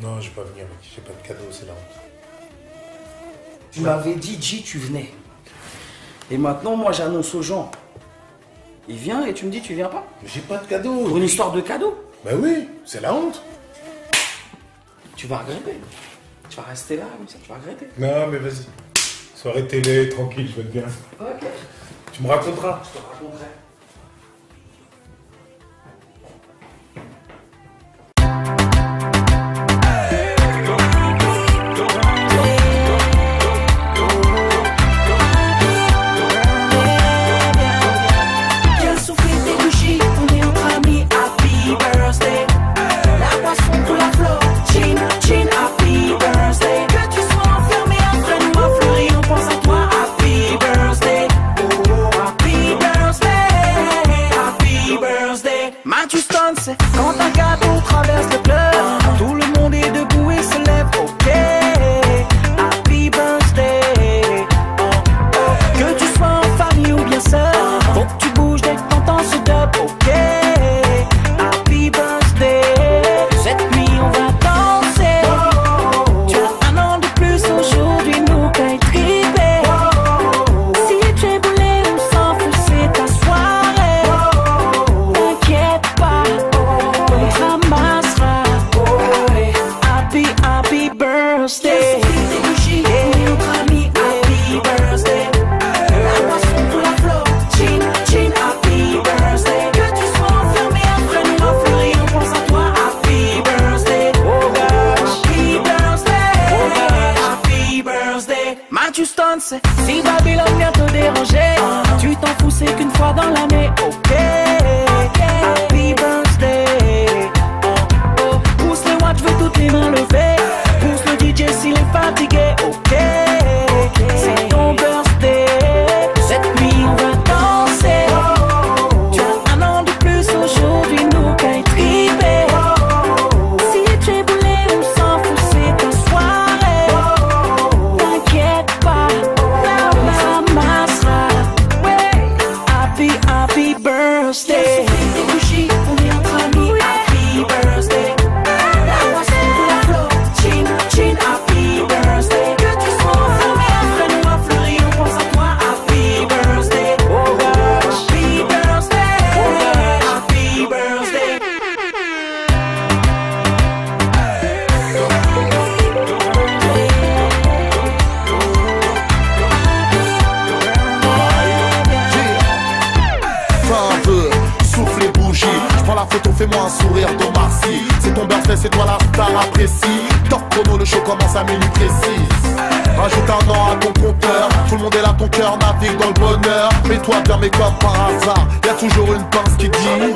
Non, je vais pas venir, mec. J'ai pas de cadeau, c'est la honte. Tu m'avais dit, J, tu venais. Et maintenant, moi, j'annonce aux gens. Il vient et tu me dis, tu viens pas Mais J'ai pas de cadeau. Pour une histoire de cadeau. Bah oui, c'est la honte. Tu vas regretter. Tu vas rester là, comme ça, tu vas regretter. Non, mais vas-y. Soirée télé, tranquille, je vais être bien. Ok. Tu me raconteras. Je te raconterai. dança. Simba la photo, fais-moi un sourire de Marcy. C'est ton birthday, c'est toi la star apprécie. Top chrono, le show commence à minuit précise. Rajoute un an à ton compteur. Tout le monde est là, ton cœur navigue dans le bonheur. Mets-toi bien, mais comme par hasard, y a toujours une pince qui dit.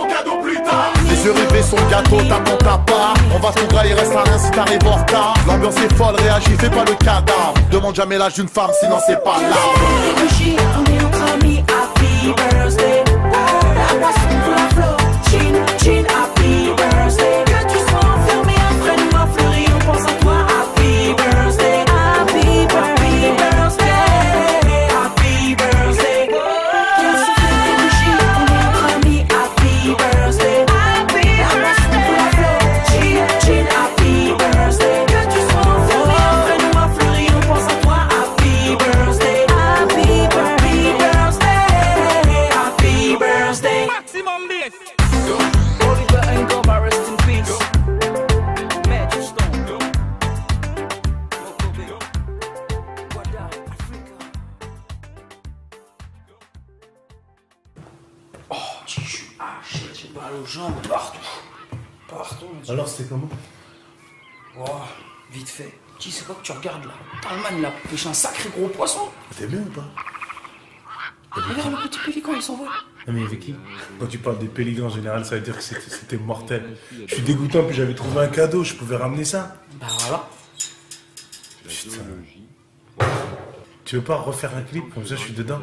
Les yeux rivés sur le gâteau, t'attends ta part. On va se il reste à rien si t'arrives en retard. L'ambiance est folle, réagis, fais pas le cadavre. Demande jamais l'âge d'une femme, sinon c'est pas là. Oh, je suis haché, j'ai mal aux jambes partout. Partout. Alors, c'était comment Oh, vite fait. Tu sais quoi que tu regardes là Talman, il a pêché un sacré gros poisson. T'es bien ou pas Regarde le petit pélican, il s'envole. Non, mais avec qui Quand tu parles des pélicans en général, ça veut dire que c'était mortel. Je suis dégoûtant, puis j'avais trouvé un cadeau, je pouvais ramener ça. Bah voilà. Putain. Tu veux pas refaire un clip? Comme ça, je suis dedans.